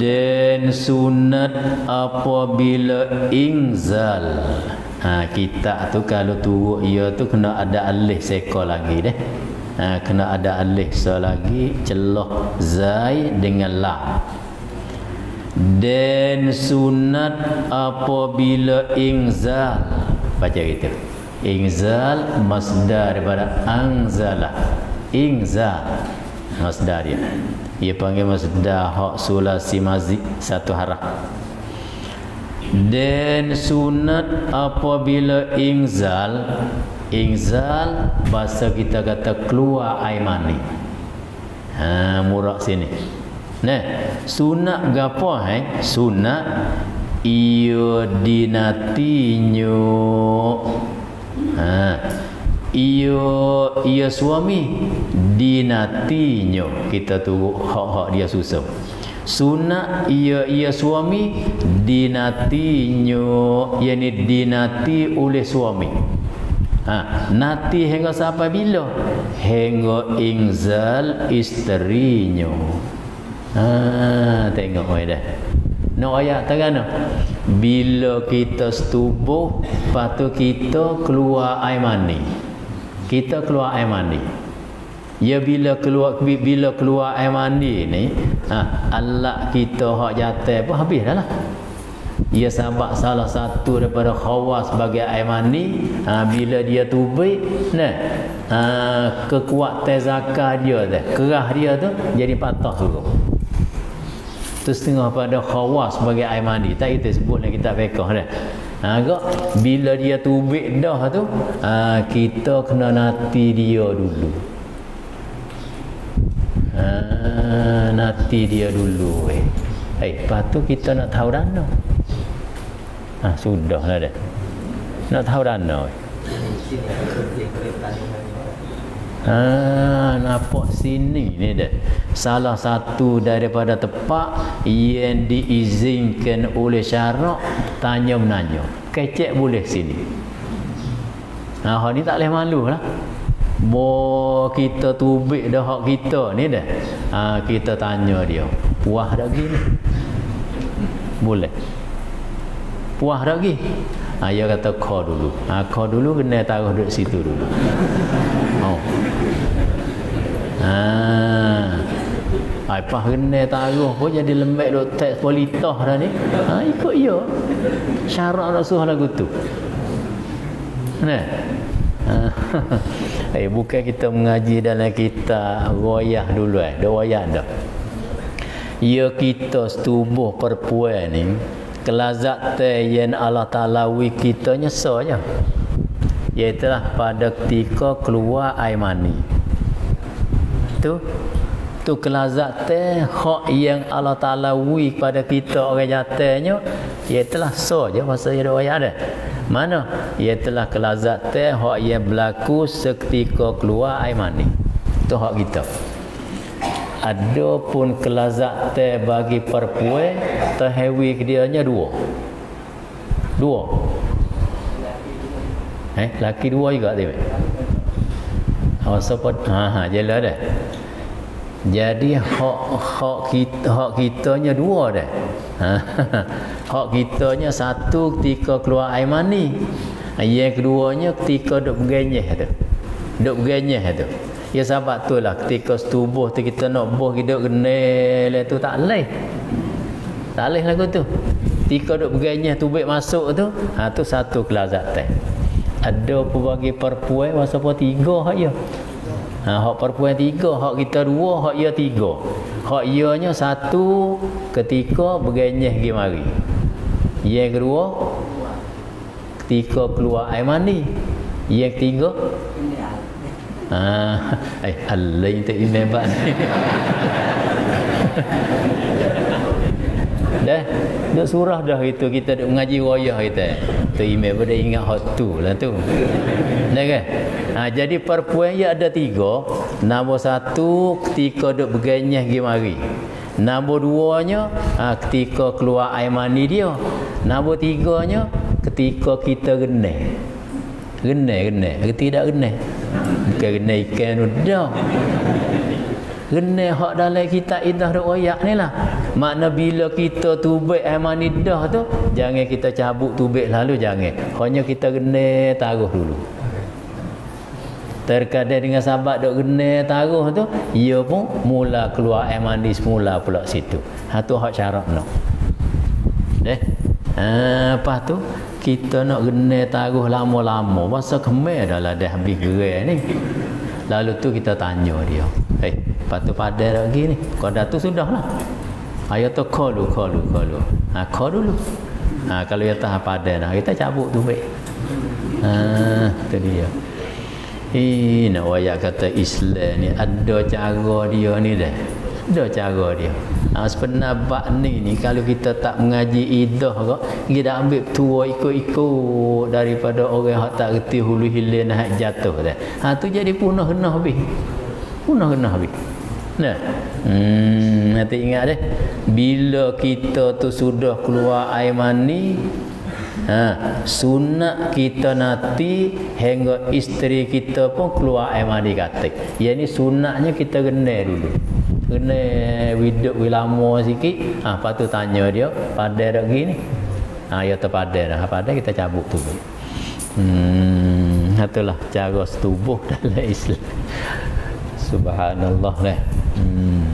dan sunat apabila ingzal. Ha, kita tu kalau turut ia tu kena ada alih seko lagi deh. Ha, kena ada alih so lagi celah zai dengan la. Dan sunat apabila ingzal. Baca gitu ingzal masdar daripada angzala ingzal masdar dia. Ia panggil masdar hak sulasi mazik satu haraf dan sunat apabila ingzal ingzal bahasa kita kata keluar air mani. Ha murak sini. Nah sunat gapo eh? Sunat ia dinatinyo ha ia ia suami dinatinya kita tu hak-hak dia susah. Sunat ia ia suami dinatinya yakni dinati oleh suami. Ha nati hingga sampai bila? Hingga ingzal isterinya. Ha tengok oi dah No ayat tagana. Bila kita setubuh, patu kita keluar air mani. Kita keluar air mani. Ya bila keluar bila keluar air mandi ni, ha, Allah kita hak jatuh pun habis dah lah. Ia sebab salah satu daripada khawas sebagai air mani, ha, bila dia tubik, nah, ha, kekuatan zakah dia tu, kerah dia tu jadi patah juga tu setengah pada khawas sebagai air mandi tak kita sebut dalam kitab fiqh dah ha agak bila dia tubik dah tu ha, kita kena nati dia dulu ha, nati dia dulu eh eh lepas tu kita nak tahu dana ha sudah lah dah nak tahu dana eh. Ha, nampak sini ni dah. Salah satu daripada tempat yang diizinkan oleh syarak tanya menanya. Kecek boleh sini. Ha, ni tak boleh malu lah. Bo kita tubik dah hak kita ni dah. Ha, kita tanya dia. Puah dah gini. Boleh. Puah dah gini. Ha, dia kata kau dulu. Ha, kau dulu kena taruh duduk situ dulu. Oh. Ha. Apa kena taruh pun jadi lembek duk teks politah dah ni. Ha ikut ya. Syarat Rasul lagu tu. Nah. Ha. eh bukan kita mengaji dalam kita royah dulu eh. Dah royah dah. Ya kita setubuh perempuan ni kelazat yang Allah Ta'ala wi kita nyesal je iaitulah pada ketika keluar air mani tu tu kelazat teh hak yang Allah Taala wi pada kita orang jatanya iaitulah so je masa dia ayat ada mana? Iaitulah kelazat teh hak yang berlaku seketika keluar air mani. Tu hak kita. Adapun kelazat teh bagi perempuan terhewi dianya dua. Dua. Eh, laki dua juga tu. Awak support? Ha ha jelah dah. Jadi hak hak kita hak kitanya dua dah. Ha, hak kitanya satu ketika keluar air mani. Yang keduanya ketika duk bergenyeh tu. Duk bergenyeh tu. Ya sebab tu lah ketika setubuh tu kita nak buh hidup genel tu tak leh. Tak leh lagu tu. Ketika duk bergenyeh tubik masuk tu, ha tu satu kelazatan ada bagi perempuan masa pun tiga hak ya ha, hak perempuan tiga hak kita dua hak ia tiga. Hak ianya satu ketika bergenyeh pergi mari. Yang kedua ketika keluar air mandi. Yang ketiga Ah, eh, Allah yang tak ni. dah? Dah surah dah itu kita duk mengaji wayah kita. Tu email pada ingat hot tu lah tu. Dah kan ha, jadi perempuan ya ada tiga. Nombor satu ketika duk berganyah pergi mari. Nombor duanya ha, ketika keluar air mani dia. Nombor tiganya ketika kita geneh. Geneh geneh. Tidak geneh? Bukan geneh ikan dah Gene hak dalam kita idah riwayat ni lah. Makna bila kita tubik air mani dah tu, jangan kita cabut tubik lalu jangan. Hanya kita gene taruh dulu. Terkadang dengan sahabat dok gene taruh tu, ia pun mula keluar air mani semula pula situ. Ha tu hak syarat nak. Deh. Ha, lepas tu kita nak gene taruh lama-lama. Masa kemer dah lah dah habis gerai ni. Lalu tu kita tanya dia. Eh, hey, patu pada lagi ni. Kau dah tu sudah lah. Ayat tu call dulu, call dulu. Ha, call dulu. Ha, kalau dia tak pada dah, kita cabut tu baik. Ha, tu dia. Eh, nak kata Islam ni ada cara dia ni dah. Ada cara dia. Ha, sependapat ni ni kalau kita tak mengaji idah kok, kita ambil tua ikut-ikut daripada orang yang tak reti hulu hilir nak jatuh dah. Ha tu jadi punah kena habis. Punah kena habis. Nah. Hmm, nanti ingat deh. Bila kita tu sudah keluar air mani, ha, sunat kita nanti hingga isteri kita pun keluar air mani katik. Yang ni sunatnya kita kena dulu kena hidup lama sikit ha, lepas tu tanya dia pada dah gini ha, ya terpada dah pada kita cabut tu hmm, itulah cara setubuh dalam Islam subhanallah lah hmm.